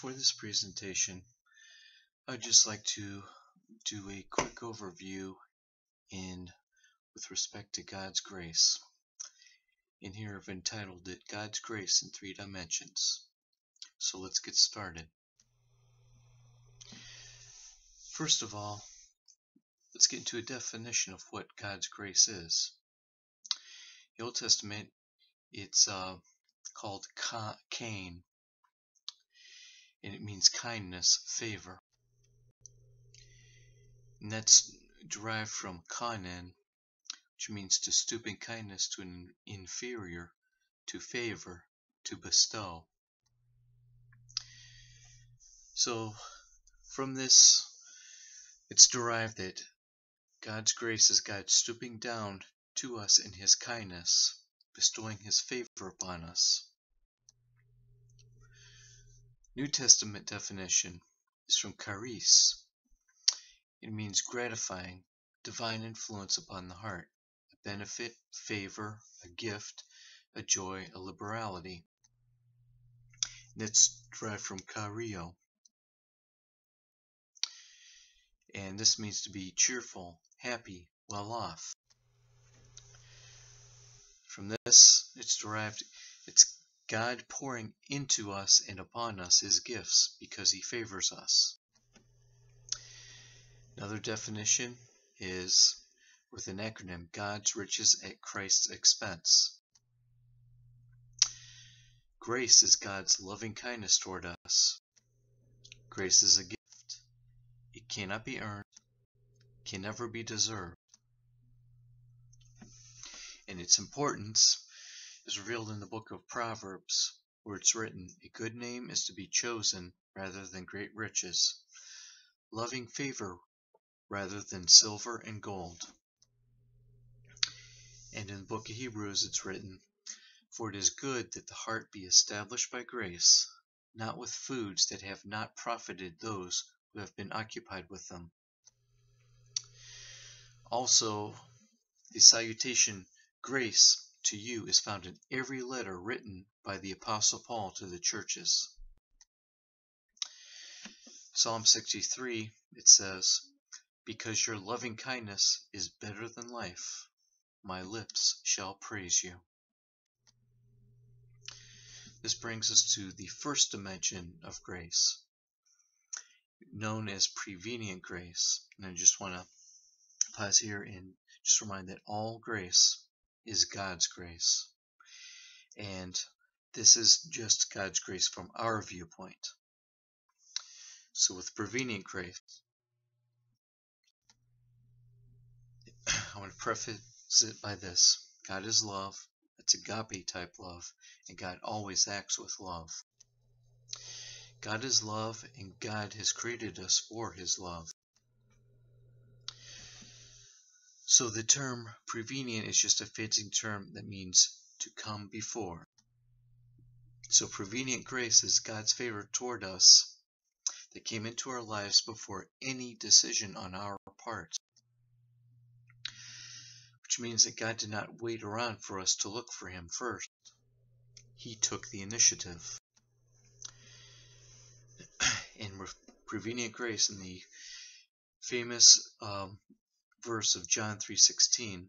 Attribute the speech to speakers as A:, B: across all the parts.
A: For this presentation, I'd just like to do a quick overview in with respect to God's grace. In here I've entitled it God's Grace in Three Dimensions. So let's get started. First of all, let's get into a definition of what God's grace is. The Old Testament, it's uh, called Cain, and it means kindness, favor. And that's derived from chanan, which means to stoop in kindness to an inferior, to favor, to bestow. So, from this, it's derived that God's grace is God stooping down to us in His kindness, bestowing His favor upon us. New Testament definition is from charis. It means gratifying, divine influence upon the heart, a benefit, favor, a gift, a joy, a liberality. That's derived from chairo. And this means to be cheerful, happy, well off. From this, it's derived, it's God pouring into us and upon us his gifts because he favors us. Another definition is with an acronym God's riches at Christ's expense. Grace is God's loving kindness toward us. Grace is a gift. It cannot be earned, can never be deserved. And its importance is revealed in the book of Proverbs, where it's written, A good name is to be chosen rather than great riches, loving favor rather than silver and gold. And in the book of Hebrews, it's written, For it is good that the heart be established by grace, not with foods that have not profited those who have been occupied with them. Also, the salutation, grace, to you is found in every letter written by the Apostle Paul to the churches. Psalm 63, it says, Because your loving kindness is better than life, my lips shall praise you. This brings us to the first dimension of grace, known as prevenient grace. And I just want to pause here and just remind that all grace is God's grace. And this is just God's grace from our viewpoint. So with prevenient grace, I want to preface it by this. God is love. It's agape type love. And God always acts with love. God is love and God has created us for his love. So the term prevenient is just a fitting term that means to come before. So prevenient grace is God's favor toward us that came into our lives before any decision on our part. Which means that God did not wait around for us to look for Him first. He took the initiative. and prevenient grace in the famous um, verse of John 3:16,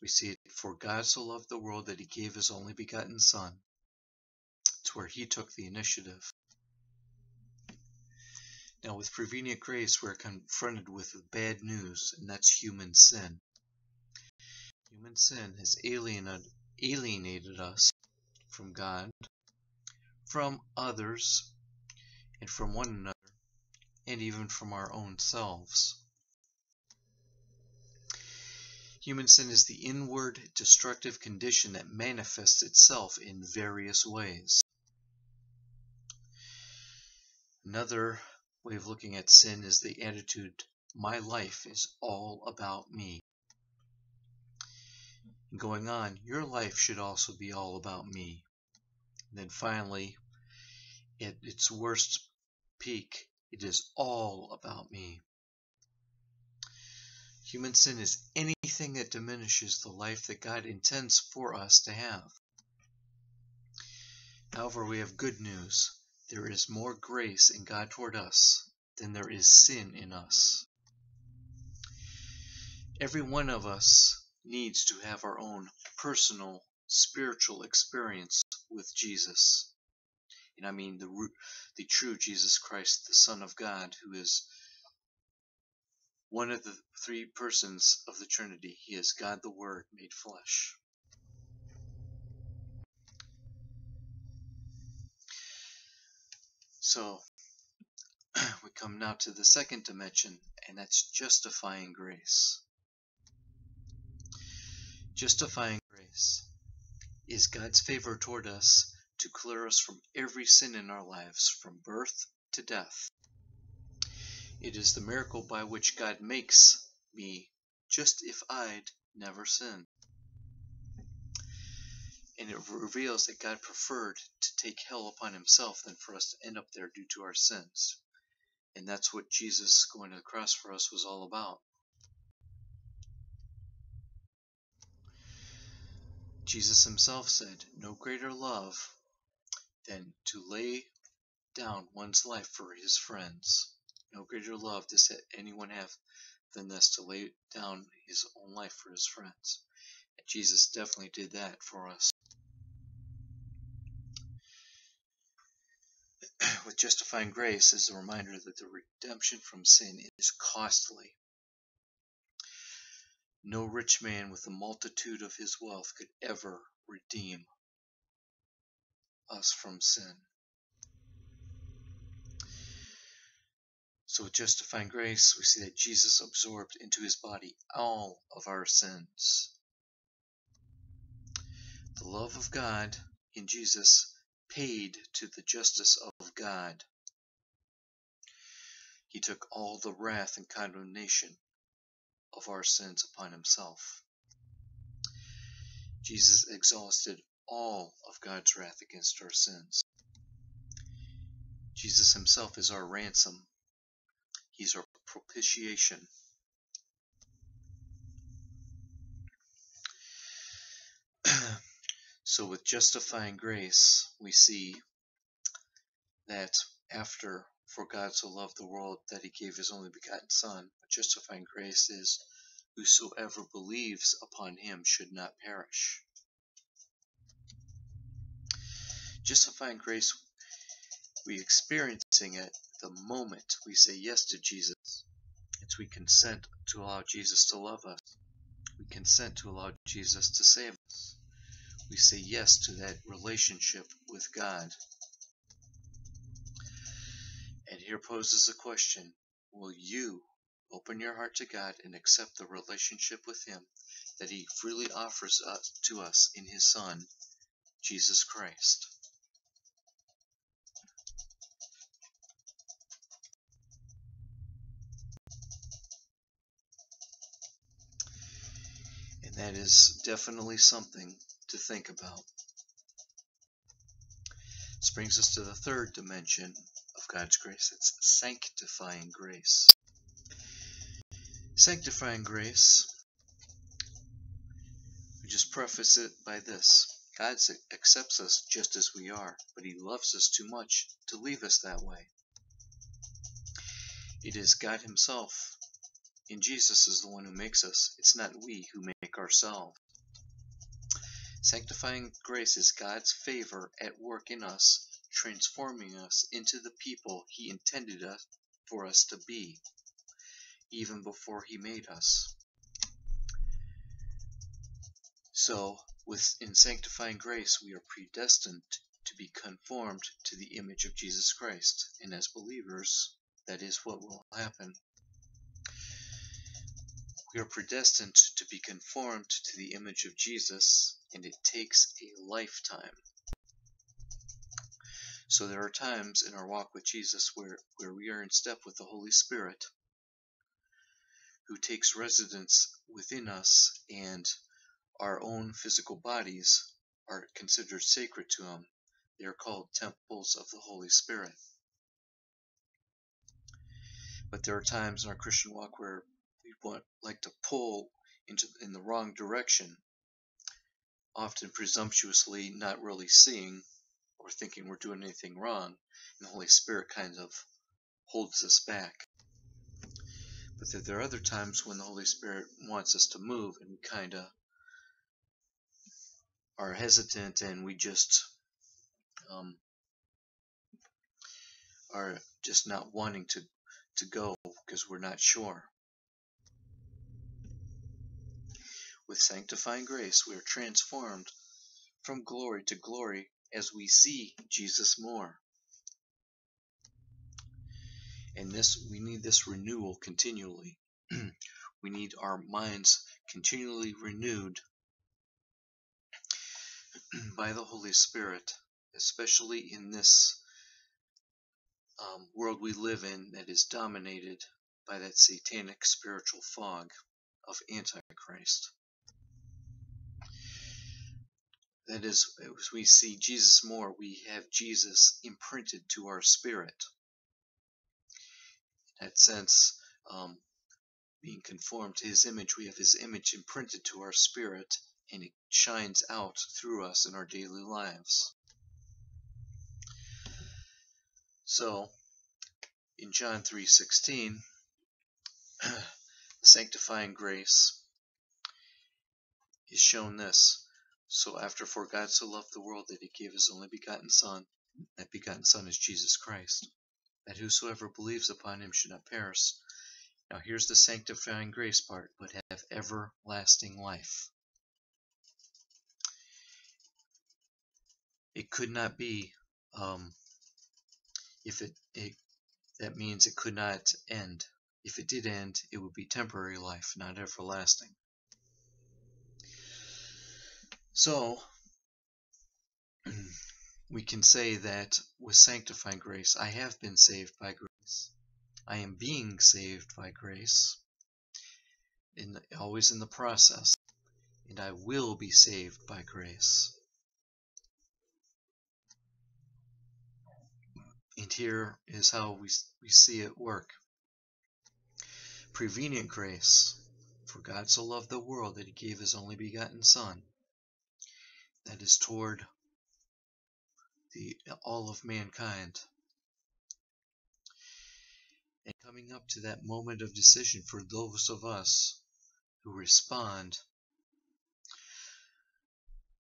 A: we see it, for God so loved the world that he gave his only begotten son. It's where he took the initiative. Now with prevenient grace we're confronted with bad news, and that's human sin. Human sin has alienated, alienated us from God, from others, and from one another, and even from our own selves. Human sin is the inward destructive condition that manifests itself in various ways. Another way of looking at sin is the attitude, my life is all about me. Going on, your life should also be all about me. And then finally, at its worst peak, it is all about me. Human sin is anything that diminishes the life that God intends for us to have. However, we have good news. there is more grace in God toward us than there is sin in us. Every one of us needs to have our own personal spiritual experience with Jesus. And I mean the, the true Jesus Christ, the Son of God, who is one of the three persons of the Trinity. He is God the Word made flesh. So we come now to the second dimension, and that's justifying grace. Justifying grace is God's favor toward us to clear us from every sin in our lives, from birth to death. It is the miracle by which God makes me just if I'd never sinned. And it reveals that God preferred to take hell upon himself than for us to end up there due to our sins. And that's what Jesus going to the cross for us was all about. Jesus himself said, No greater love than to lay down one's life for his friends. No greater love does anyone have than this to lay down his own life for his friends. And Jesus definitely did that for us. With justifying grace is a reminder that the redemption from sin is costly. No rich man with the multitude of his wealth could ever redeem us from sin. So, with justifying grace, we see that Jesus absorbed into his body all of our sins. The love of God in Jesus paid to the justice of God. He took all the wrath and condemnation of our sins upon himself. Jesus exhausted all of God's wrath against our sins. Jesus himself is our ransom. He's our propitiation. so with justifying grace, we see that after for God so loved the world that he gave his only begotten Son. Justifying grace is, whosoever believes upon him should not perish. Justifying grace, we experiencing it the moment we say yes to Jesus. It's we consent to allow Jesus to love us. We consent to allow Jesus to save us. We say yes to that relationship with God. And here poses a question Will you open your heart to God and accept the relationship with Him that He freely offers us, to us in His Son, Jesus Christ? That is definitely something to think about. This brings us to the third dimension of God's grace. It's sanctifying grace. Sanctifying grace, we just preface it by this God accepts us just as we are, but He loves us too much to leave us that way. It is God Himself in Jesus is the one who makes us. It's not we who make ourselves. Sanctifying grace is God's favor at work in us transforming us into the people He intended us for us to be, even before He made us. So, with in sanctifying grace, we are predestined to be conformed to the image of Jesus Christ, and as believers, that is what will happen. We are predestined to be conformed to the image of Jesus, and it takes a lifetime. So there are times in our walk with Jesus where, where we are in step with the Holy Spirit who takes residence within us and our own physical bodies are considered sacred to him. They are called temples of the Holy Spirit. But there are times in our Christian walk where like to pull into in the wrong direction, often presumptuously not really seeing or thinking we're doing anything wrong, and the Holy Spirit kind of holds us back. But that there are other times when the Holy Spirit wants us to move and we kind of are hesitant and we just um, are just not wanting to, to go because we're not sure. With sanctifying grace, we are transformed from glory to glory as we see Jesus more. And this we need this renewal continually. we need our minds continually renewed by the Holy Spirit, especially in this um, world we live in that is dominated by that satanic spiritual fog of Antichrist. That is, as we see Jesus more, we have Jesus imprinted to our spirit. In that sense, um, being conformed to his image, we have his image imprinted to our spirit, and it shines out through us in our daily lives. So, in John 3:16, sanctifying grace is shown this. So after for God so loved the world that he gave his only begotten Son, that begotten Son is Jesus Christ, that whosoever believes upon him should not perish. Now here's the sanctifying grace part, but have everlasting life. It could not be um, if it, it that means it could not end. If it did end, it would be temporary life, not everlasting. So, we can say that with sanctifying grace, I have been saved by grace. I am being saved by grace, in always in the process, and I will be saved by grace. And here is how we, we see it work. Prevenient grace. For God so loved the world that he gave his only begotten Son. That is toward the all of mankind. And coming up to that moment of decision for those of us who respond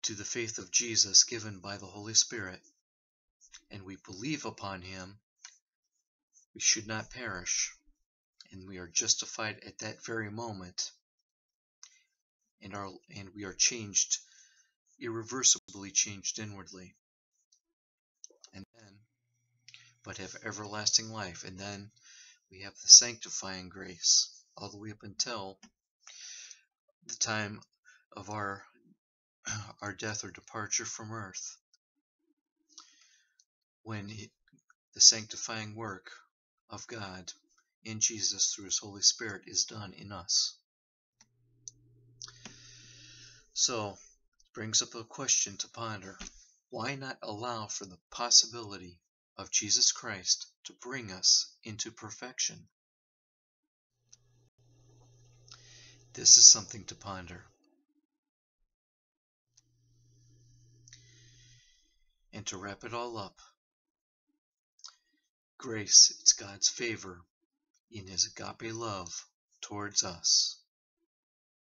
A: to the faith of Jesus given by the Holy Spirit and we believe upon him, we should not perish, and we are justified at that very moment, and, are, and we are changed, irreversibly changed inwardly. And then, but have everlasting life, and then we have the sanctifying grace all the way up until the time of our our death or departure from earth when he, the sanctifying work of God in Jesus through his Holy Spirit is done in us. So, brings up a question to ponder. Why not allow for the possibility of Jesus Christ to bring us into perfection? This is something to ponder. And to wrap it all up, Grace, it's God's favor in His agape love towards us.